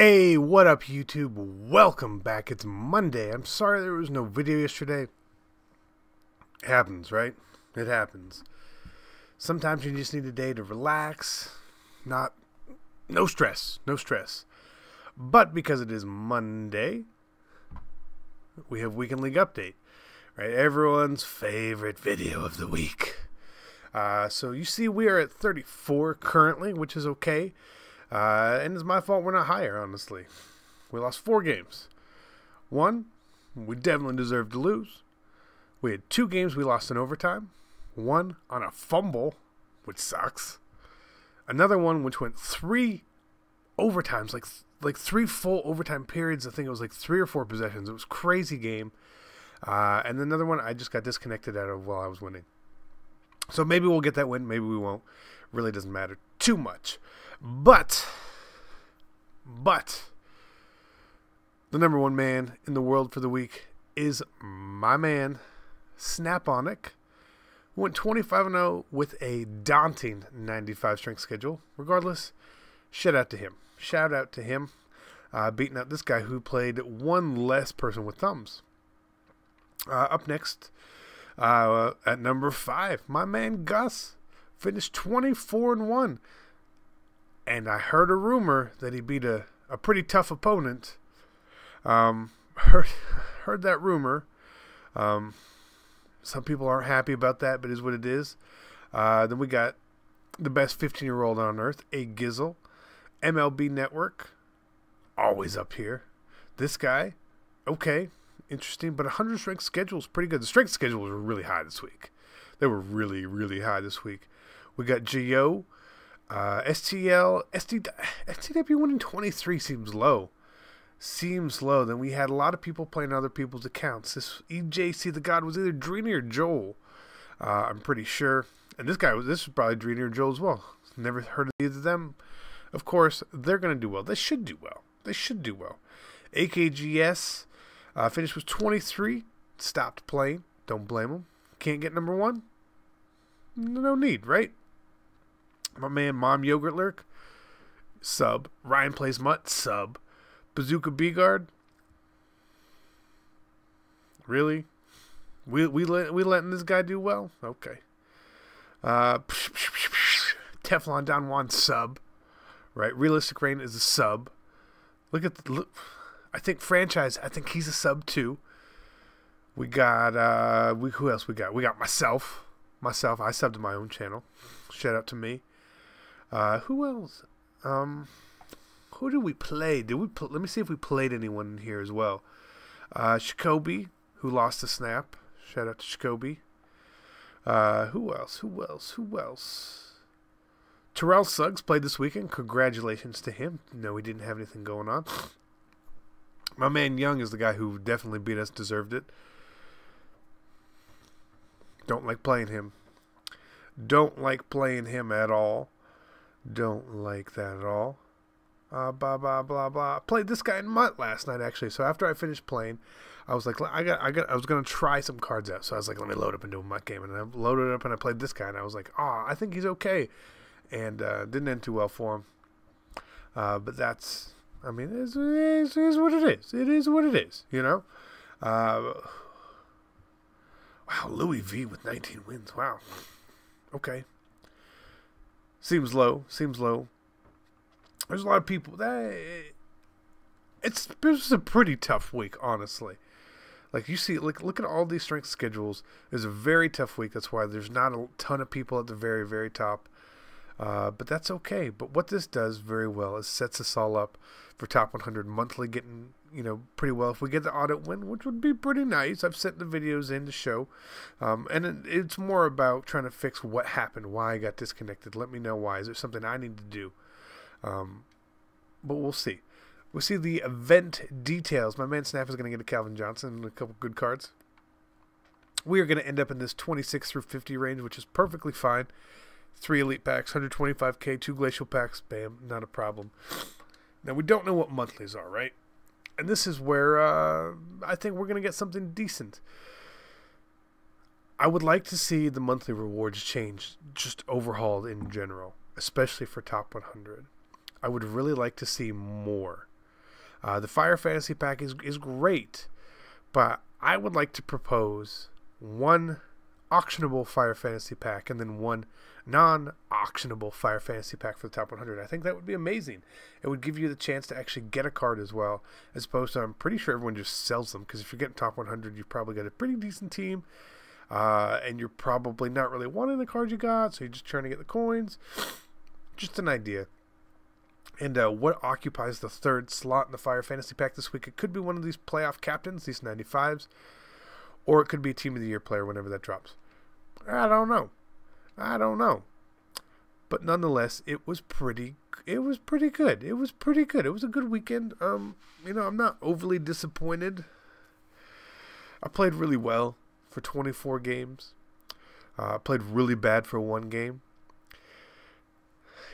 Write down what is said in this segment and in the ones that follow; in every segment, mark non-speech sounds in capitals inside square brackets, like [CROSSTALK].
Hey, what up YouTube? Welcome back. It's Monday. I'm sorry there was no video yesterday. It happens, right? It happens. Sometimes you just need a day to relax. Not no stress. No stress. But because it is Monday, we have Weekend League update. Right? Everyone's favorite video of the week. Uh, so you see we are at 34 currently, which is okay. Uh, and it's my fault we're not higher, honestly. We lost four games. One, we definitely deserved to lose. We had two games we lost in overtime. One on a fumble, which sucks. Another one which went three overtimes, like like three full overtime periods. I think it was like three or four possessions. It was crazy game. Uh, and another one I just got disconnected out of while I was winning. So maybe we'll get that win. Maybe we won't. Really doesn't matter too much. But, but, the number one man in the world for the week is my man, Snaponic, went 25 0 with a daunting 95 strength schedule. Regardless, shout out to him. Shout out to him. Uh, beating out this guy who played one less person with thumbs. Uh, up next, uh, at number five, my man Gus finished 24 and 1 and I heard a rumor that he beat a, a pretty tough opponent. Um, heard [LAUGHS] heard that rumor. Um, some people aren't happy about that, but is what it is. Uh, then we got the best 15 year old on earth, a Gizzle, MLB Network, always up here. This guy, okay, interesting, but 100 strength schedule is pretty good. The strength schedule was really high this week. They were really, really high this week. We got Gio, uh, STL, ST, STW winning 23 seems low. Seems low. Then we had a lot of people playing other people's accounts. This EJC the God was either Drini or Joel. Uh, I'm pretty sure. And this guy was this was probably Drini or Joel as well. Never heard of either of them. Of course, they're going to do well. They should do well. They should do well. AKGS uh, finished with 23. Stopped playing. Don't blame them. Can't get number one. No need, right? My man Mom Yogurt Lurk, sub. Ryan Plays Mutt, sub. Bazooka Beegard. Really? We we let we letting this guy do well? Okay. Uh, Teflon Don Juan sub. Right? Realistic Rain is a sub. Look at the look. I think franchise. I think he's a sub too. We got uh, we who else we got? We got myself. Myself. I subbed to my own channel. Shout out to me. Uh, who else? Um, who did we play? Did we? Pl- let me see if we played anyone here as well. Uh, who lost a snap. Shout out to Shikobi. Uh, who else? Who else? Who else? Terrell Suggs played this weekend. Congratulations to him. No, he didn't have anything going on. My man Young is the guy who definitely beat us, deserved it. Don't like playing him. Don't like playing him at all. Don't like that at all. Uh, blah blah blah blah. Played this guy in MUT last night actually. So after I finished playing, I was like, I got, I got, I was gonna try some cards out. So I was like, let me load up do a MUT game, and I loaded up and I played this guy, and I was like, oh, I think he's okay, and uh, didn't end too well for him. Uh, but that's, I mean, it, is, it is what it is. It is what it is. You know. Uh, wow, Louis V with 19 wins. Wow. Okay. Seems low. Seems low. There's a lot of people that it's it's a pretty tough week, honestly. Like you see, like look at all these strength schedules. It's a very tough week. That's why there's not a ton of people at the very very top. Uh, but that's okay. But what this does very well is sets us all up for top 100 monthly, getting you know pretty well. If we get the audit win, which would be pretty nice, I've sent the videos in to show, um, and it, it's more about trying to fix what happened, why I got disconnected. Let me know why. Is there something I need to do? Um, but we'll see. We'll see the event details. My man Snap is going to get a Calvin Johnson and a couple good cards. We are going to end up in this 26 through 50 range, which is perfectly fine. Three elite packs, 125k, two glacial packs, bam, not a problem. Now we don't know what monthlies are, right? And this is where uh, I think we're going to get something decent. I would like to see the monthly rewards change, just overhauled in general, especially for top 100. I would really like to see more. Uh, the Fire Fantasy Pack is, is great, but I would like to propose one auctionable Fire Fantasy Pack and then one non auctionable Fire Fantasy Pack for the top 100. I think that would be amazing. It would give you the chance to actually get a card as well, as opposed to I'm pretty sure everyone just sells them because if you're getting top 100, you've probably got a pretty decent team. Uh, and you're probably not really wanting the card you got, so you're just trying to get the coins. Just an idea. And uh, what occupies the third slot in the Fire Fantasy Pack this week? It could be one of these playoff captains, these 95s, or it could be Team of the Year player whenever that drops. I don't know. I don't know. But nonetheless, it was pretty. It was pretty good. It was pretty good. It was a good weekend. Um, you know, I'm not overly disappointed. I played really well for 24 games. Uh, I played really bad for one game.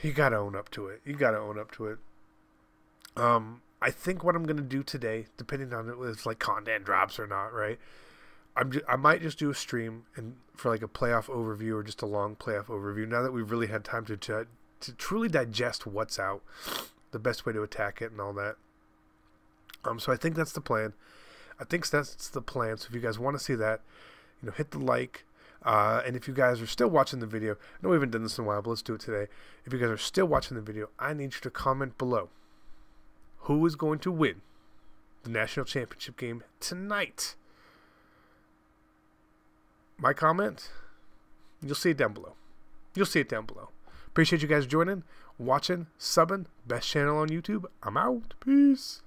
You gotta own up to it. You gotta own up to it. Um, I think what I'm gonna do today, depending on if like content drops or not, right? I'm I might just do a stream and for like a playoff overview or just a long playoff overview. Now that we've really had time to to, to truly digest what's out, the best way to attack it and all that. Um, so I think that's the plan. I think that's the plan. So if you guys want to see that, you know, hit the like. Uh, and if you guys are still watching the video, I know we haven't done this in a while, but let's do it today. If you guys are still watching the video, I need you to comment below. Who is going to win the national championship game tonight? My comment, you'll see it down below. You'll see it down below. Appreciate you guys joining, watching, subbing. Best channel on YouTube. I'm out. Peace.